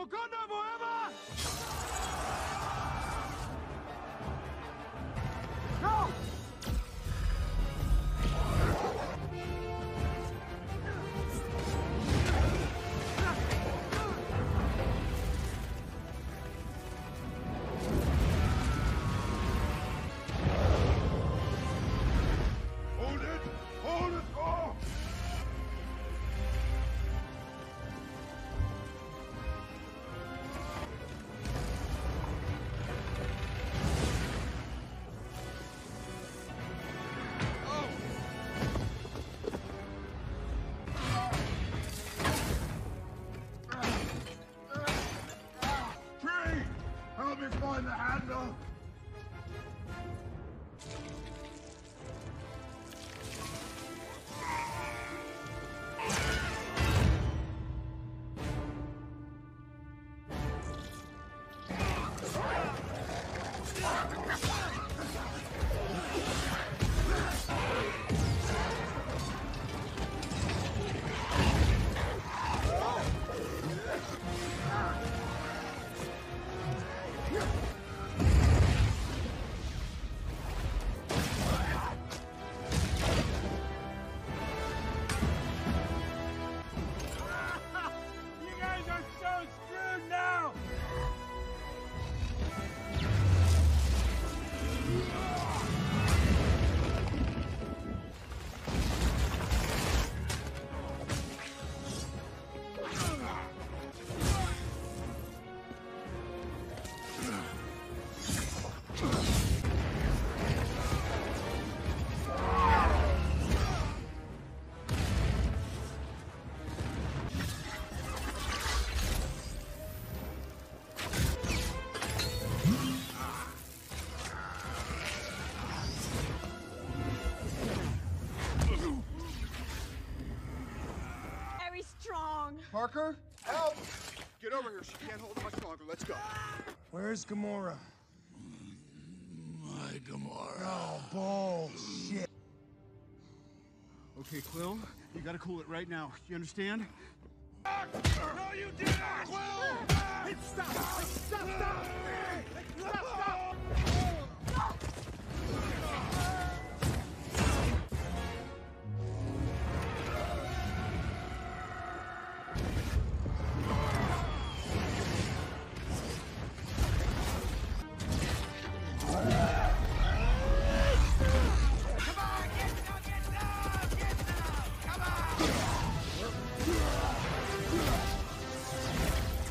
Wakanda forever! Me find the handle! You Parker, help! Get over here. She can't hold it much longer. Let's go. Where's Gamora? My Gamora. Oh, bullshit. Okay, Quill, you gotta cool it right now. You understand? No, you did not! Quill!